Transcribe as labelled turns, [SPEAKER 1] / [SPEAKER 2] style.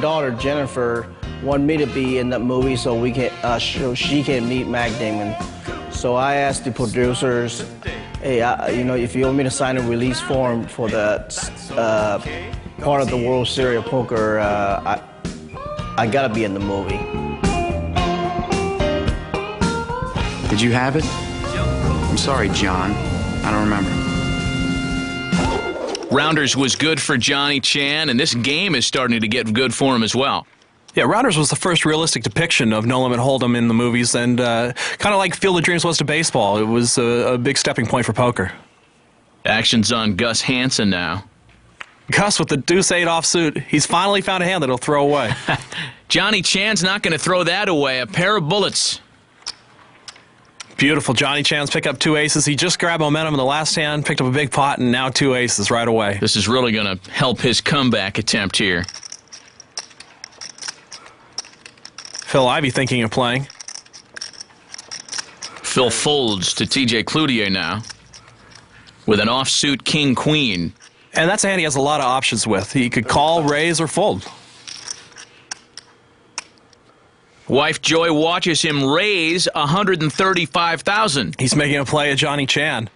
[SPEAKER 1] daughter Jennifer wanted me to be in the movie so we can uh, so she can meet Matt Damon. So I asked the producers, hey, I, you know, if you want me to sign a release form for the uh, part of the World Series of Poker, uh, I, I gotta be in the movie.
[SPEAKER 2] Did you have it? I'm sorry, John. I don't remember.
[SPEAKER 3] Rounders was good for Johnny Chan, and this game is starting to get good for him as well.
[SPEAKER 4] Yeah, Rounders was the first realistic depiction of No Limit Hold'em in the movies, and uh, kind of like Field of Dreams was to baseball. It was a, a big stepping point for poker.
[SPEAKER 3] Action's on Gus Hansen now.
[SPEAKER 4] Gus with the deuce eight offsuit, he's finally found a hand that he'll throw away.
[SPEAKER 3] Johnny Chan's not going to throw that away. A pair of bullets.
[SPEAKER 4] Beautiful. Johnny Chan's pick up two aces. He just grabbed momentum in the last hand, picked up a big pot, and now two aces right away.
[SPEAKER 3] This is really going to help his comeback attempt here.
[SPEAKER 4] Phil Ivey thinking of playing.
[SPEAKER 3] Phil folds to TJ Cloutier now with an offsuit king queen.
[SPEAKER 4] And that's a hand he has a lot of options with. He could call, raise, or fold.
[SPEAKER 3] Wife Joy watches him raise 135,000.
[SPEAKER 4] He's making a play at Johnny Chan.